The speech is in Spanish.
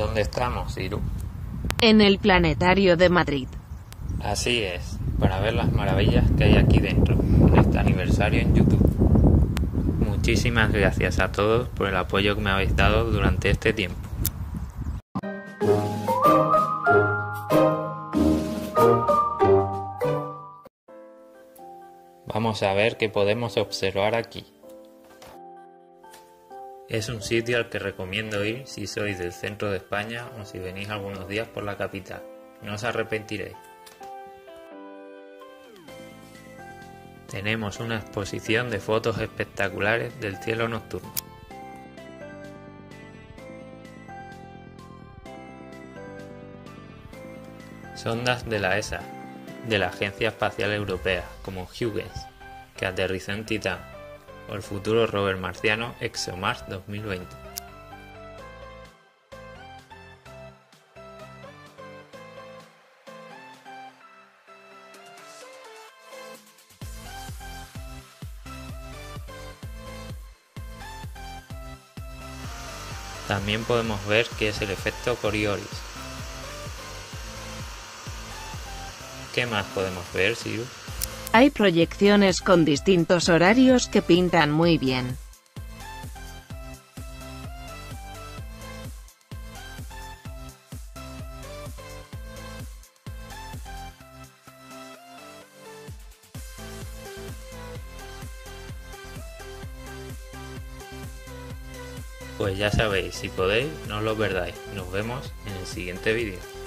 ¿Dónde estamos, Iru? En el Planetario de Madrid. Así es, para ver las maravillas que hay aquí dentro, en este aniversario en YouTube. Muchísimas gracias a todos por el apoyo que me habéis dado durante este tiempo. Vamos a ver qué podemos observar aquí. Es un sitio al que recomiendo ir si sois del centro de España o si venís algunos días por la capital. No os arrepentiréis. Tenemos una exposición de fotos espectaculares del cielo nocturno. Sondas de la ESA, de la Agencia Espacial Europea, como Huygens, que aterrizó en Titán, o el futuro rover marciano ExoMars 2020. También podemos ver qué es el efecto Coriolis. ¿Qué más podemos ver, Siru? Hay proyecciones con distintos horarios que pintan muy bien. Pues ya sabéis, si podéis, no lo perdáis. Nos vemos en el siguiente vídeo.